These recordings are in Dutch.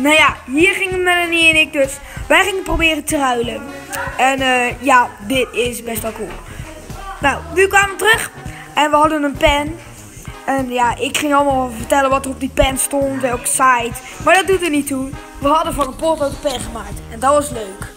Nou ja, hier gingen Melanie en ik dus. Wij gingen proberen te ruilen. En eh, ja, dit is best wel cool. Nou, nu kwamen we terug en we hadden een pen. En ja, ik ging allemaal vertellen wat er op die pen stond, welke site. Maar dat doet er niet toe. We hadden van een potlood pen gemaakt. En dat was leuk.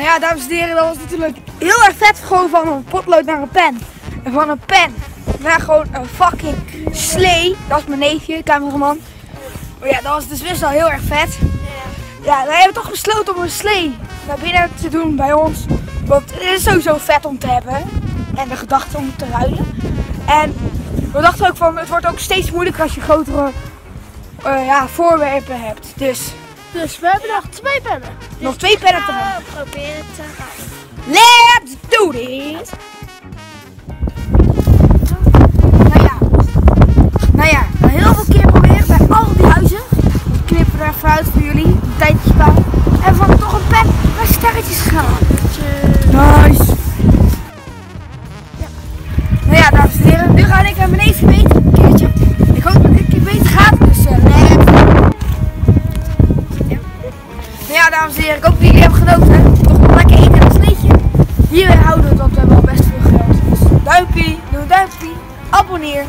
Nou ja, dames en heren, dat was natuurlijk heel erg vet. Gewoon van een potlood naar een pen. En van een pen naar gewoon een fucking slee. Dat is mijn neefje, cameraman. Maar ja, dat was dus best wel heel erg vet. Ja, wij hebben toch besloten om een slee naar binnen te doen bij ons. Want het is sowieso vet om te hebben. En de gedachte om te ruilen. En we dachten ook van, het wordt ook steeds moeilijker als je grotere eh, ja, voorwerpen hebt. Dus Dus we hebben nog twee pennen. nog twee pennen te gaan. We proberen te ruilen. Let's do this! Nou ja, nou ja, hebben heel veel keer proberen bij al die huizen. Ik knip er even uit voor jullie, een tijdje bij. En van toch een pen naar sterretjes gegaan. Nice! Nou ja, dames en heren, ik hoop dat jullie hebben genoten. Toch nog lekker eten en een sleetje. Hier houden we het, want we hebben al best veel geld. Dus duimpje, doe een duimpje, abonneer.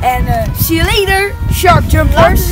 En eh see you later, Shark Jumpers.